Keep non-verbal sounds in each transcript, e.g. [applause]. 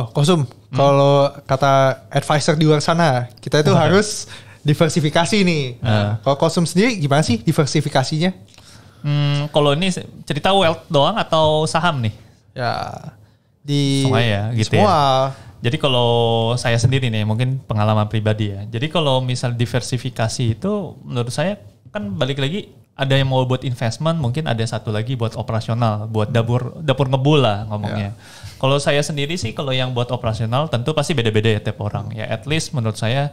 Oh, kosum. Hmm. Kalau kata advisor di luar sana, kita itu [laughs] harus diversifikasi nih. Nah, kalau kosum sendiri gimana sih diversifikasinya? Hmm, kalau ini cerita wealth doang atau saham nih? Ya di Semua ya, gitu semua. Jadi kalau saya sendiri nih, mungkin pengalaman pribadi ya. Jadi kalau misal diversifikasi itu menurut saya kan balik lagi ada yang mau buat investment, mungkin ada satu lagi buat operasional, buat dapur dapur ngebul lah ngomongnya. Kalau saya sendiri sih kalau yang buat operasional tentu pasti beda-beda ya tiap orang. Ya at least menurut saya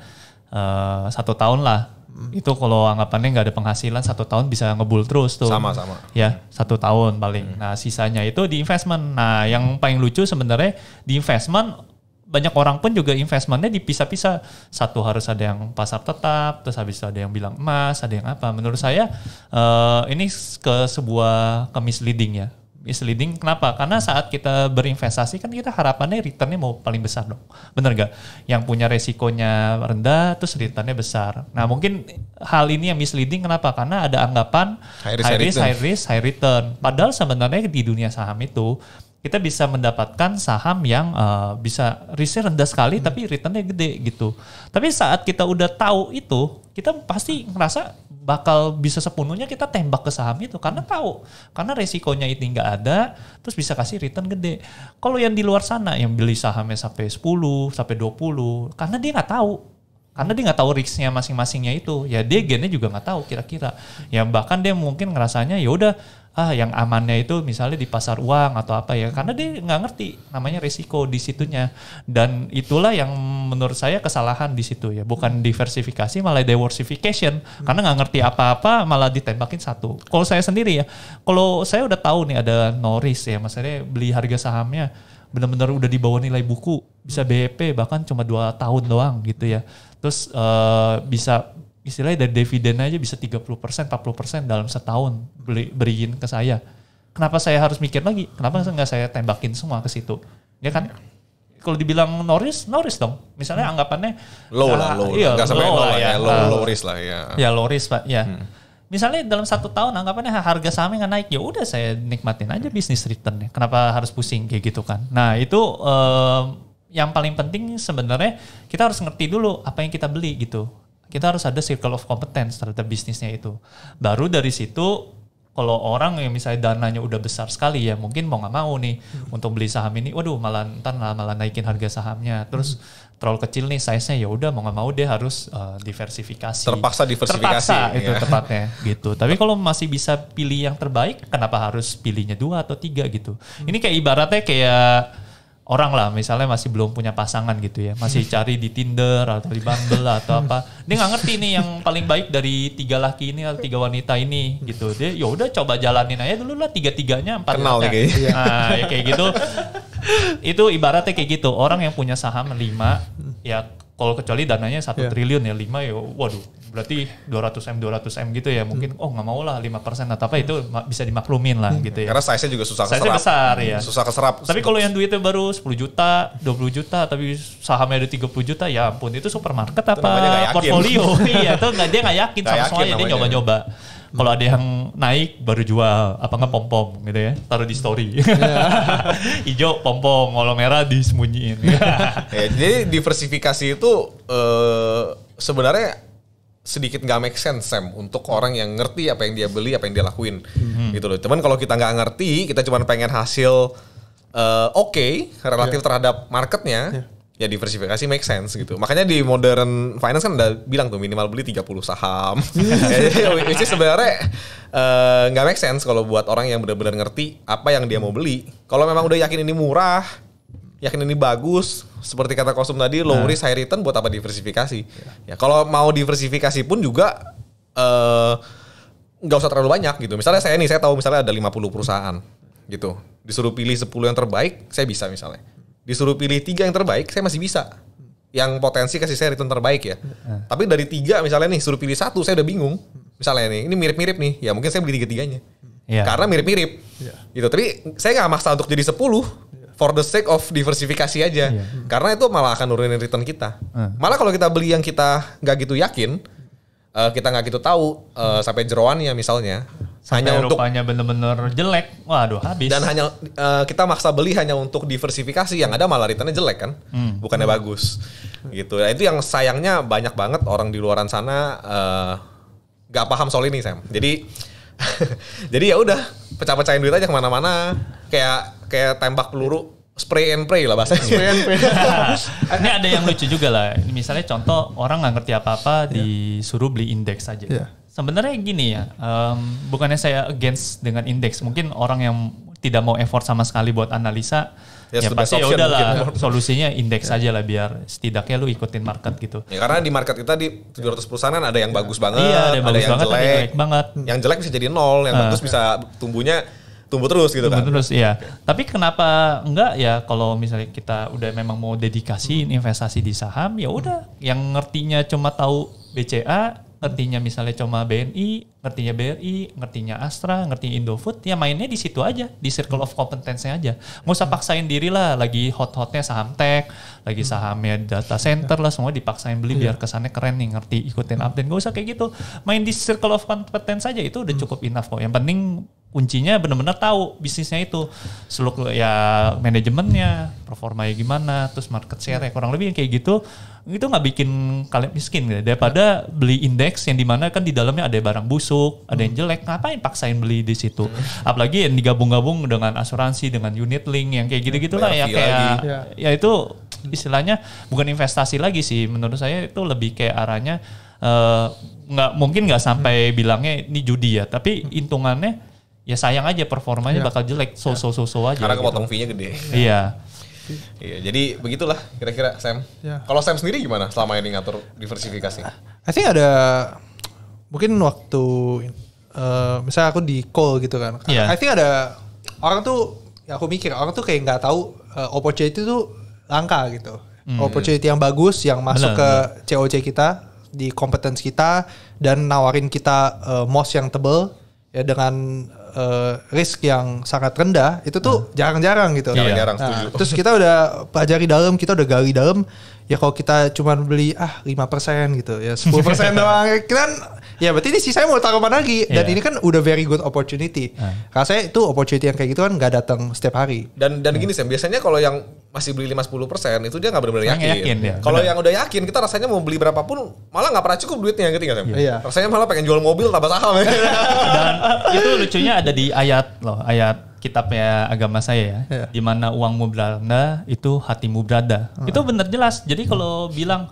eh, satu tahun lah. Itu kalau anggapannya nggak ada penghasilan satu tahun bisa ngebul terus tuh. Sama, sama. Ya satu tahun paling. Nah sisanya itu di investment. Nah yang paling lucu sebenarnya di investment banyak orang pun juga investmentnya dipisah-pisah. Satu harus ada yang pasar tetap, terus habis itu ada yang bilang emas, ada yang apa. Menurut saya eh, ini ke sebuah ke misleading ya. Misleading kenapa? Karena saat kita berinvestasi kan kita harapannya returnnya mau paling besar dong. Bener gak? Yang punya resikonya rendah terus returnnya besar. Nah mungkin hal ini yang misleading kenapa? Karena ada anggapan High risk, high return. high risk, high return. Padahal sebenarnya di dunia saham itu kita bisa mendapatkan saham yang uh, bisa risknya rendah sekali tapi returnnya gede gitu. Tapi saat kita udah tahu itu, kita pasti ngerasa bakal bisa sepenuhnya kita tembak ke saham itu karena tahu. Karena resikonya itu nggak ada terus bisa kasih return gede. Kalau yang di luar sana yang beli sahamnya sampai 10 sampai 20 karena dia nggak tahu. Karena dia nggak tahu risknya masing-masingnya itu. Ya dia gennya juga nggak tahu kira-kira. Ya bahkan dia mungkin ngerasanya ya udah ah yang amannya itu misalnya di pasar uang atau apa ya karena dia nggak ngerti namanya risiko di situnya. Dan itulah yang menurut saya kesalahan di situ ya bukan diversifikasi malah diversification. Karena nggak ngerti apa-apa malah ditembakin satu. Kalau saya sendiri ya kalau saya udah tahu nih ada no risk ya maksudnya beli harga sahamnya benar-benar udah di bawah nilai buku bisa BEP bahkan cuma dua tahun doang gitu ya. Terus eh, bisa istilahnya dari dividen aja bisa 30% 40% dalam setahun beli beriin ke saya. Kenapa saya harus mikir lagi? Kenapa nggak saya tembakin semua ke situ? Ya kan? Kalau dibilang noris noris dong. Misalnya anggapannya Low ah, lah, low. iya, Nggak sampai low low lah lah ya. Low, low. risk lah ya. ya low risk pak ya. Misalnya dalam satu tahun anggapannya harga sahamnya nggak naik ya udah saya nikmatin aja bisnis returnnya. Kenapa harus pusing kayak gitu kan? Nah itu em, yang paling penting sebenarnya kita harus ngerti dulu apa yang kita beli gitu kita harus ada circle of competence terhadap bisnisnya itu. Baru dari situ kalau orang yang misalnya dananya udah besar sekali ya mungkin mau nggak mau nih untuk beli saham ini waduh malah ntar malah, malah naikin harga sahamnya. Terus terlalu kecil nih size nya ya udah mau nggak mau dia harus uh, diversifikasi. Terpaksa diversifikasi, terpaksa itu ya. tepatnya gitu. Tapi kalau masih bisa pilih yang terbaik kenapa harus pilihnya dua atau tiga gitu. Ini kayak ibaratnya kayak orang lah misalnya masih belum punya pasangan gitu ya. Masih [laughs] cari di Tinder atau di Bumble atau apa. Dia nggak ngerti nih yang paling baik dari tiga laki ini atau tiga wanita ini gitu. Dia ya udah coba jalanin aja dulu lah tiga tiganya empat Kenal nih kayaknya. [laughs] nah ya kayak gitu. Itu ibaratnya kayak gitu. Orang yang punya saham lima ya kalau kecuali dananya satu Iya. triliun ya lima ya waduh berarti 200 m 200 m gitu ya mungkin oh nggak mau lah 5% atau apa itu bisa dimaklumin lah gitu ya Karena size-nya juga susah Size-nya keserap. besar ya. Susah keserap. tapi kalau yang duitnya baru 10 juta, 20 juta, tapi sahamnya ada 30 juta, ya ampun itu supermarket apa nggak yakin. portfolio? [laughs] iya, itu nggak dia nggak yakin Nggak sama yakin semuanya, dia nyoba-nyoba. Kalau ada yang naik baru jual, apa nggak pom pom gitu ya, taruh di story. [laughs] Hijau pom pom, kalau merah disembunyiin. [laughs] ya, jadi diversifikasi itu eh, sebenarnya sedikit nggak make sense Sam untuk orang yang ngerti apa yang dia beli apa yang dia lakuin gitu loh. Cuman kalau kita nggak ngerti kita cuma pengen hasil eh, oke relatif terhadap marketnya ya diversifikasi make sense gitu. Makanya di modern finance kan udah bilang tuh minimal beli 30 saham. [laughs] Ya, [laughs] jadi, Which is sebenarnya eh, nggak make sense kalau buat orang yang benar-benar ngerti apa yang dia mau beli. Kalau memang udah yakin ini murah, yakin ini bagus. Seperti kata kostum tadi low risk high return buat apa diversifikasi? Ya kalau mau diversifikasi pun juga eh, nggak usah terlalu banyak gitu. Misalnya saya nih saya tahu misalnya ada 50 perusahaan gitu. Disuruh pilih 10 yang terbaik saya bisa misalnya. Disuruh pilih tiga yang terbaik saya masih bisa. Yang potensi kasih saya return terbaik ya. Tapi dari tiga misalnya nih suruh pilih satu saya udah bingung. Misalnya nih ini mirip-mirip nih. Ya mungkin saya beli tiga-tiganya. Iya. karena mirip-mirip. Gitu. Tapi saya nggak maksa untuk jadi 10 for the sake of diversifikasi aja karena itu malah akan nurunin return kita malah kalau kita beli yang kita nggak gitu yakin eh, kita nggak gitu tahu eh, sampai jeroannya misalnya Sampai hanya untuk rupanya bener-bener jelek, waduh habis. dan hanya eh, kita maksa beli hanya untuk diversifikasi yang ada malah returnnya jelek kan, Hmm. bukannya bagus gitu. Nah, itu yang sayangnya banyak banget orang di luaran sana eh, nggak paham soal ini Sam. Jadi [laughs] jadi ya udah pecah-pecahin duit aja ke mana-mana kayak kayak tembak peluru spray and pray lah bahasanya. Spray and pray. [laughs] ini ada yang lucu juga lah. Misalnya contoh orang nggak ngerti apa-apa disuruh beli indeks aja. Iya. Sebenarnya gini ya, em, bukannya saya against dengan indeks. Mungkin orang yang tidak mau effort sama sekali buat analisa, Yes, ya best pasti ya udahlah mungkin. solusinya indeks aja lah biar setidaknya lu ikutin market gitu. ya karena di market kita di 700 perusahaan ada yang bagus banget, Iya, ada yang bagus yang banget, ada yang jelek. jelek banget. Yang jelek bisa jadi nol, yang bagus bisa tumbuhnya tumbuh terus gitu kan. Tumbuh terus iya. Tapi kenapa enggak ya kalau misalnya kita udah memang mau dedikasi investasi di saham ya udah yang ngertinya cuma tahu BCA, ngertinya misalnya cuma BNI, ngertinya BRI, ngertinya Astra, ngertinya Indofood, ya mainnya di situ aja, di circle of competence-nya aja. Nggak usah paksain diri lah, lagi hot-hotnya saham tech, lagi sahamnya data center lah, semua dipaksain beli biar kesannya keren nih, ngerti ikutin update. Gak usah kayak gitu. Main di circle of competence aja itu udah cukup enough kok. Yang penting kuncinya benar-benar tahu bisnisnya itu. Seluk ya manajemennya performanya gimana terus market share ya kurang lebih yang kayak gitu. Itu nggak bikin kalian miskin gitu. Daripada beli indeks yang di mana kan di dalamnya ada barang busuk ada yang jelek ngapain paksain beli di situ? Apalagi yang digabung-gabung dengan asuransi dengan unit link yang kayak gitu gitulah ya kayak. Ya. ya itu istilahnya bukan investasi lagi sih. Menurut saya itu lebih kayak arahnya eh, nggak mungkin nggak sampai bilangnya ini judi ya tapi hitungannya ya sayang aja performanya bakal jelek so so so so aja Karena gitu. kepotong fee-nya gede. iya Iya, jadi begitulah kira-kira Sam. Ya. Kalau Sam sendiri gimana selama ini ngatur diversifikasi? I think ada mungkin waktu eh, misalnya aku di call gitu kan. Iya. I think ada orang tuh ya aku mikir orang tuh kayak nggak tahu eh, opportunity tuh langka gitu. Opportunity yang bagus yang masuk Benar, ke COC kita di competence kita dan nawarin kita eh, MOS yang tebel ya dengan eh, risk yang sangat rendah itu tuh jarang-jarang gitu. Jarang-jarang, Nah, setuju. terus kita udah pelajari dalam, kita udah gali dalam. Ya kalau kita cuma beli ah 5% gitu, ya 10% [laughs] doang. Kita kan ya berarti ini sisanya mau taruh mana lagi? Dan Iya. ini kan udah very good opportunity. Karena saya itu opportunity yang kayak gitu kan nggak datang setiap hari. Dan dan gini Sam, biasanya kalau yang masih beli 5-10% itu dia nggak benar-benar Yang yakin. yakin dia, Kalau benar. yang udah yakin, kita rasanya mau beli berapapun malah nggak pernah cukup duitnya gitu nggak Sam? Iya. Rasanya malah pengen jual mobil tambah saham. [laughs] dan itu lucunya ada di ayat loh ayat kitabnya agama saya ya Iya. di mana uangmu berada itu hatimu berada itu bener jelas jadi kalau bilang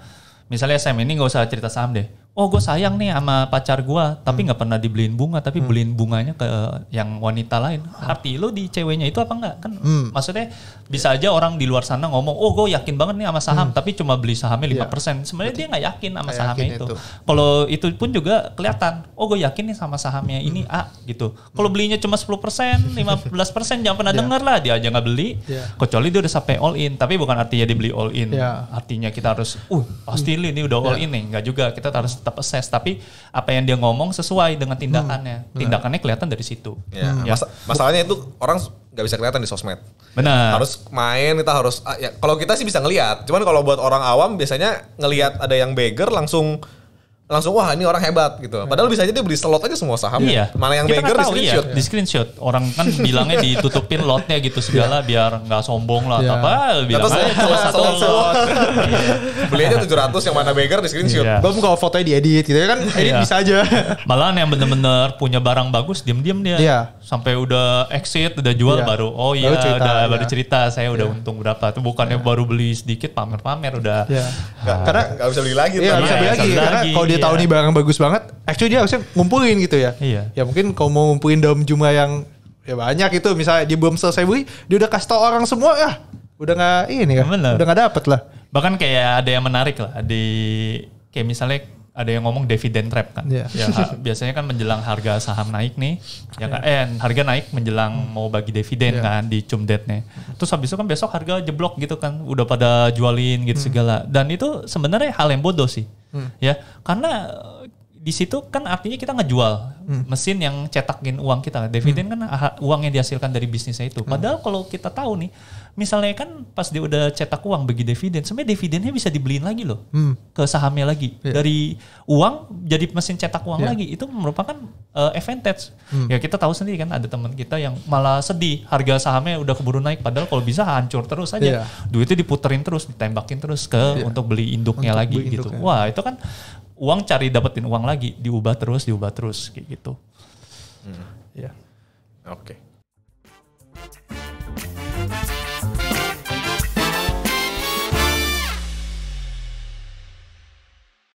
misalnya Sam ini nggak usah cerita saham deh oh gue sayang nih sama pacar gue tapi nggak pernah dibeliin bunga tapi beliin bunganya ke yang wanita lain. Hati lu di ceweknya itu apa enggak kan maksudnya bisa aja orang di luar sana ngomong oh gue yakin banget nih sama saham tapi cuma beli sahamnya 5% sebenarnya dia nggak yakin sama sahamnya yakin itu. itu. kalau itu pun juga kelihatan oh gue yakin nih sama sahamnya ini A gitu. Kalau belinya cuma 10% 15% jangan pernah denger lah dia aja nggak beli. Iya. kecuali dia udah sampai all in tapi bukan artinya dia beli all in. Iya. artinya kita harus uh pasti ini udah all in nih. Nggak juga kita harus tetap assess tapi apa yang dia ngomong sesuai dengan tindakannya tindakannya kelihatan dari situ Ya, Ya. masa- masalahnya itu orang nggak bisa kelihatan di sosmed. benar Harus main kita harus ah, ya kalau kita sih bisa ngelihat. Cuman kalau buat orang awam biasanya ngelihat ada yang beggar langsung langsung wah ini orang hebat gitu. Padahal bisa aja dia beli slot aja semua saham. Iya. Mana yang Kita nggak di tahu, screenshot. Iya, di screenshot. Orang kan bilangnya ditutupin lotnya gitu segala biar nggak sombong lah. Iya. Apa bilang aja cuma satu lot. [laughs] Beli aja 700 yang mana beggar di screenshot. Iya. Belum kalau fotonya diedit gitu ya kan, edit Iya. bisa aja. [laughs] Malahan yang bener-bener punya barang bagus diem-diem dia. Iya. Sampai udah exit, udah jual Iya. baru. Oh iya, Baru cerita, udah iya. baru cerita saya udah untung berapa. Itu bukannya baru beli sedikit pamer-pamer udah. Ya. Nggak- Karena nggak bisa beli lagi. Iya, bisa Iya, beli lagi. Karena kalau dia tahu nih barang bagus banget, actually dia harusnya ngumpulin gitu ya. Iya. Ya mungkin kalau mau ngumpulin dalam jumlah yang ya banyak itu, misalnya dia belum selesai beli, dia udah kasih tau orang semua, ya udah nggak ini kan, Bener. udah nggak dapet lah. Bahkan kayak ada yang menarik lah di kayak misalnya ada yang ngomong dividend trap kan. Iya. Ya, ha- biasanya kan menjelang harga saham naik nih, ya kan eh harga naik menjelang mau bagi dividen Iya. kan di cumdetnya. Terus habis itu kan besok harga jeblok gitu kan, udah pada jualin gitu segala. Dan itu sebenarnya hal yang bodoh sih. Ya, karena di situ kan artinya kita ngejual mesin yang cetakin uang kita. Dividen kan ah, uang yang dihasilkan dari bisnisnya itu. Padahal kalau kita tahu nih misalnya kan pas dia udah cetak uang bagi dividen, sebenarnya dividennya bisa dibeliin lagi loh Hmm. ke sahamnya lagi Iya. dari uang jadi mesin cetak uang Iya. lagi itu merupakan uh, advantage. Ya kita tahu sendiri kan ada teman kita yang malah sedih harga sahamnya udah keburu naik padahal kalau bisa hancur terus aja. Duitnya diputerin terus, ditembakin terus ke Iya. untuk beli induknya Untuk lagi beli gitu. induknya. Wah, itu kan uang cari dapetin uang lagi, diubah terus, diubah terus kayak gitu. Iya. Oke.